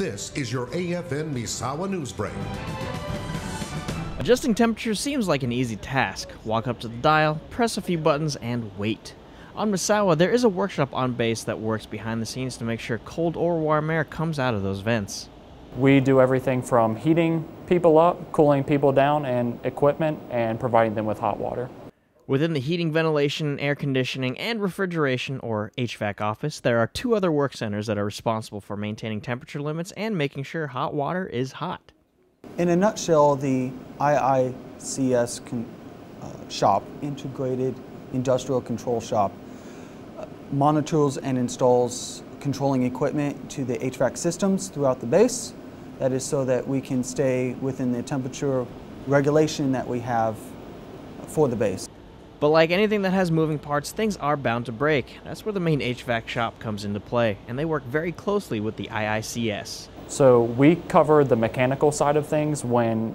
This is your AFN Misawa News Break. Adjusting temperature seems like an easy task. Walk up to the dial, press a few buttons, and wait. On Misawa, there is a workshop on base that works behind the scenes to make sure cold or warm air comes out of those vents. We do everything from heating people up, cooling people down, and equipment, and providing them with hot water. Within the heating, ventilation, air conditioning, and refrigeration, or HVAC office, there are two other work centers that are responsible for maintaining temperature limits and making sure hot water is hot. In a nutshell, the IICS con, uh, shop, Integrated Industrial Control Shop, uh, monitors and installs controlling equipment to the HVAC systems throughout the base. That is so that we can stay within the temperature regulation that we have for the base. But like anything that has moving parts, things are bound to break. That's where the main HVAC shop comes into play, and they work very closely with the IICS. So we cover the mechanical side of things when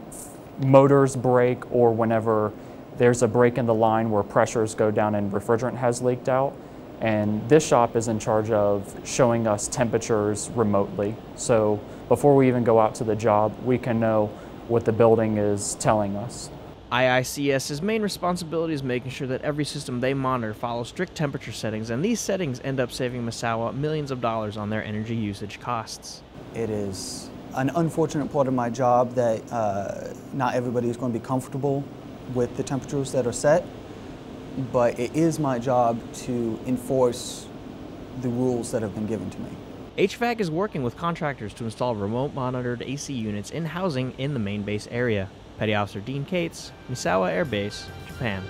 motors break or whenever there's a break in the line where pressures go down and refrigerant has leaked out. And this shop is in charge of showing us temperatures remotely. So before we even go out to the job, we can know what the building is telling us. IICS's main responsibility is making sure that every system they monitor follows strict temperature settings, and these settings end up saving Misawa millions of dollars on their energy usage costs. It is an unfortunate part of my job that uh, not everybody is going to be comfortable with the temperatures that are set, but it is my job to enforce the rules that have been given to me. HVAC is working with contractors to install remote monitored AC units in housing in the main base area. Petty Officer Dean Cates, Misawa Air Base, Japan.